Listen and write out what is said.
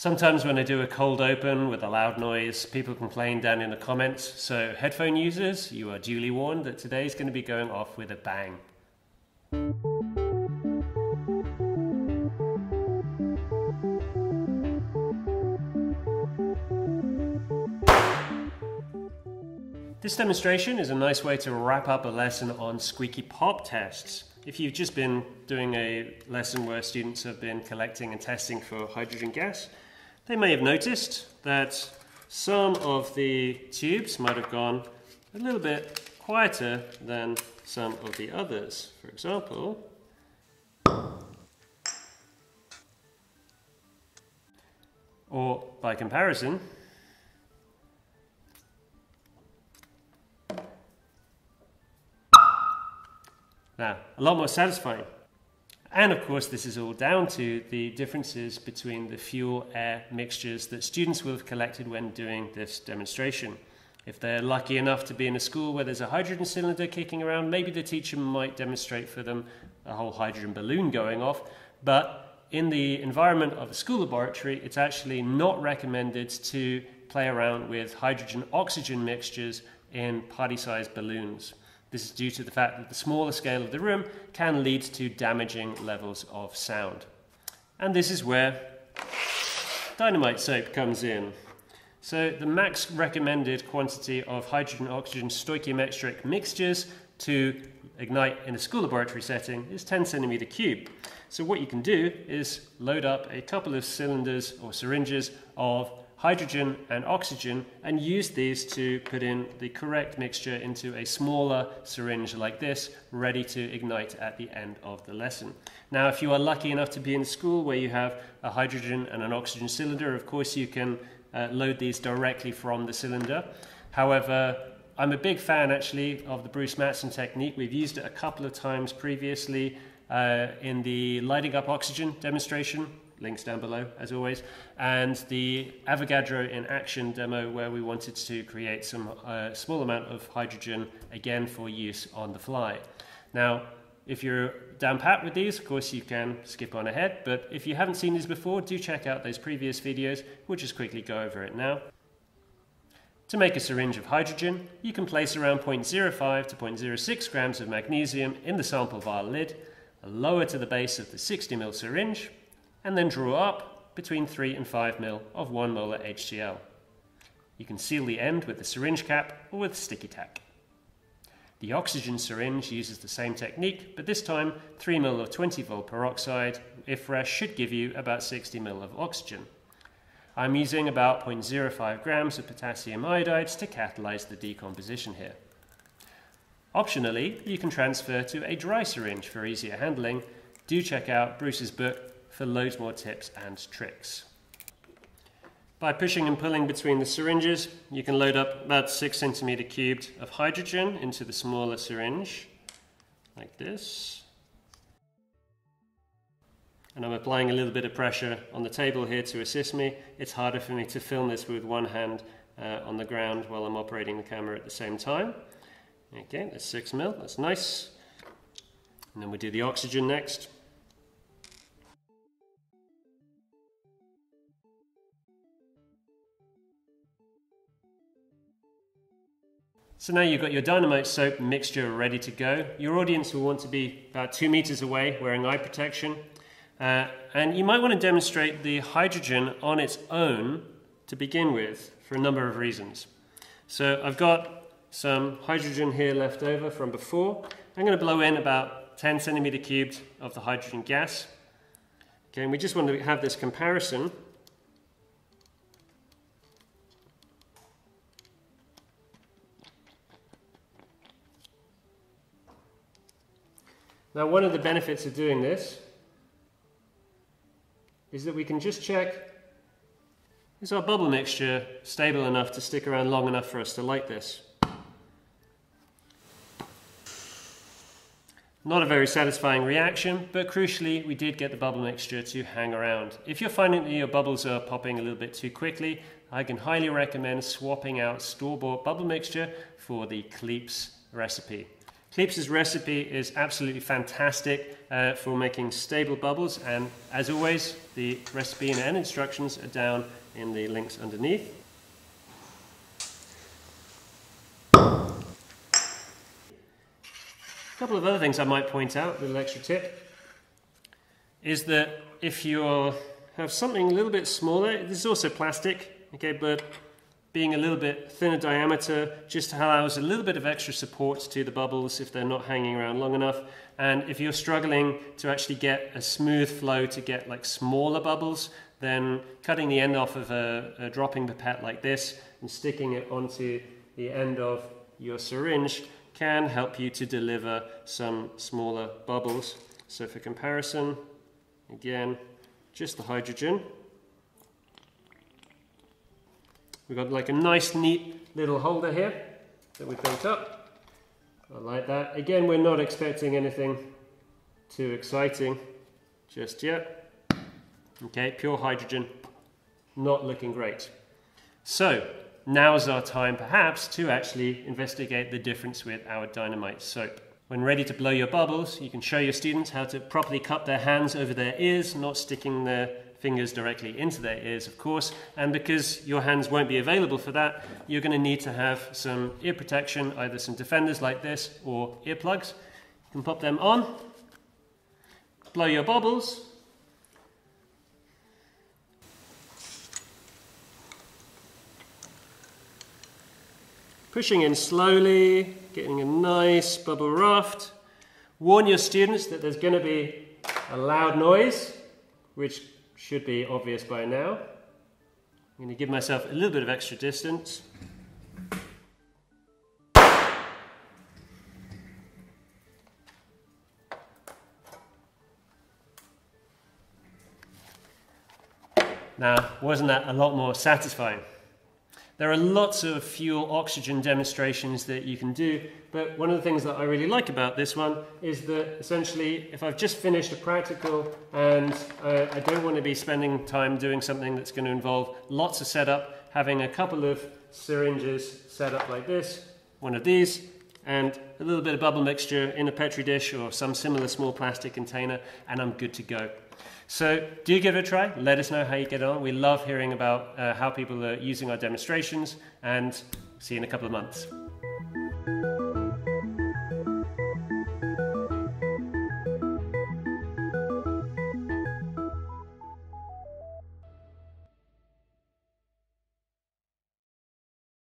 Sometimes when I do a cold open with a loud noise, people complain down in the comments. So, headphone users, you are duly warned that today is going to be going off with a bang. This demonstration is a nice way to wrap up a lesson on squeaky pop tests. If you've just been doing a lesson where students have been collecting and testing for hydrogen gas, they may have noticed that some of the tubes might have gone a little bit quieter than some of the others. For example, or by comparison, Now, a lot more satisfying. And of course, this is all down to the differences between the fuel air mixtures that students will have collected when doing this demonstration. If they're lucky enough to be in a school where there's a hydrogen cylinder kicking around, maybe the teacher might demonstrate for them a whole hydrogen balloon going off. But in the environment of a school laboratory, it's actually not recommended to play around with hydrogen oxygen mixtures in party sized balloons. This is due to the fact that the smaller scale of the room can lead to damaging levels of sound. And this is where dynamite soap comes in. So the max recommended quantity of hydrogen-oxygen stoichiometric mixtures to ignite in a school laboratory setting is 10 centimeter cube. So what you can do is load up a couple of cylinders or syringes of hydrogen and oxygen and use these to put in the correct mixture into a smaller syringe like this, ready to ignite at the end of the lesson. Now, if you are lucky enough to be in school where you have a hydrogen and an oxygen cylinder, of course you can uh, load these directly from the cylinder. However, I'm a big fan actually of the Bruce Mattson technique. We've used it a couple of times previously uh, in the lighting up oxygen demonstration links down below as always, and the Avogadro in action demo where we wanted to create some uh, small amount of hydrogen again for use on the fly. Now, if you're down pat with these, of course you can skip on ahead, but if you haven't seen these before, do check out those previous videos. We'll just quickly go over it now. To make a syringe of hydrogen, you can place around 0.05 to 0.06 grams of magnesium in the sample vial lid, lower to the base of the 60 ml syringe, and then draw up between 3 and 5 ml of 1 molar HCl. You can seal the end with the syringe cap or with sticky tack. The oxygen syringe uses the same technique, but this time 3 ml of 20 volt peroxide, if fresh, should give you about 60 ml of oxygen. I'm using about 0.05 grams of potassium iodide to catalyze the decomposition here. Optionally, you can transfer to a dry syringe for easier handling. Do check out Bruce's book, for loads more tips and tricks. By pushing and pulling between the syringes, you can load up about 6 centimeter cubed of hydrogen into the smaller syringe, like this. And I'm applying a little bit of pressure on the table here to assist me. It's harder for me to film this with one hand uh, on the ground while I'm operating the camera at the same time. Okay, that's 6 mil, that's nice. And then we do the oxygen next. So now you've got your dynamite soap mixture ready to go. Your audience will want to be about two meters away wearing eye protection. Uh, and you might want to demonstrate the hydrogen on its own to begin with for a number of reasons. So I've got some hydrogen here left over from before. I'm going to blow in about 10 centimeter cubed of the hydrogen gas. Okay, and we just want to have this comparison Now one of the benefits of doing this is that we can just check is our bubble mixture stable enough to stick around long enough for us to light this? Not a very satisfying reaction, but crucially we did get the bubble mixture to hang around. If you're finding that your bubbles are popping a little bit too quickly, I can highly recommend swapping out store-bought bubble mixture for the CLEAPSS recipe. CLEAPSS's recipe is absolutely fantastic uh, for making stable bubbles and as always the recipe and instructions are down in the links underneath. A couple of other things I might point out, a little extra tip, is that if you have something a little bit smaller, this is also plastic, okay, but being a little bit thinner diameter just allows a little bit of extra support to the bubbles if they're not hanging around long enough. And if you're struggling to actually get a smooth flow to get like smaller bubbles, then cutting the end off of a, a dropping pipette like this and sticking it onto the end of your syringe can help you to deliver some smaller bubbles. So for comparison, again, just the hydrogen. We've got like a nice neat little holder here that we built up. I like that. Again, we're not expecting anything too exciting just yet. Okay, pure hydrogen, not looking great. So, now's our time perhaps to actually investigate the difference with our dynamite soap. When ready to blow your bubbles, you can show your students how to properly cup their hands over their ears, not sticking their fingers directly into their ears, of course. And because your hands won't be available for that, you're going to need to have some ear protection, either some defenders like this or earplugs. You can pop them on, blow your bubbles. Pushing in slowly, getting a nice bubble raft. Warn your students that there's going to be a loud noise, which should be obvious by now. I'm going to give myself a little bit of extra distance. Now, wasn't that a lot more satisfying? There are lots of fuel oxygen demonstrations that you can do, but one of the things that I really like about this one is that essentially, if I've just finished a practical and uh, I don't want to be spending time doing something that's going to involve lots of setup, having a couple of syringes set up like this, one of these, and a little bit of bubble mixture in a petri dish or some similar small plastic container, and I'm good to go. So do give it a try. Let us know how you get on. We love hearing about uh, how people are using our demonstrations and see you in a couple of months.